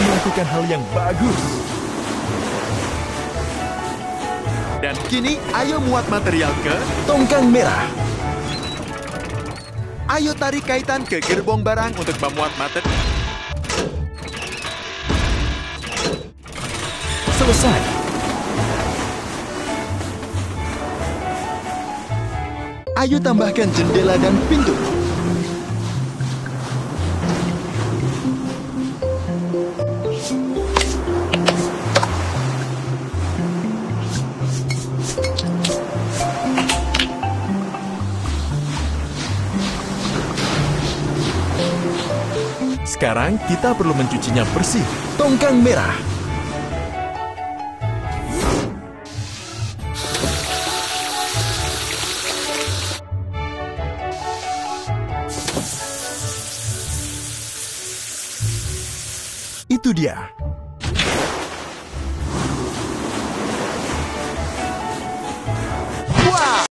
melakukan hal yang bagus. Dan kini, ayo muat material ke Tongkang merah. Ayo tarik kaitan ke gerbong barang untuk memuat materi. Selesai. Ayo tambahkan jendela dan pintu. Sekarang kita perlu mencucinya bersih. Tongkang merah. Itu dia.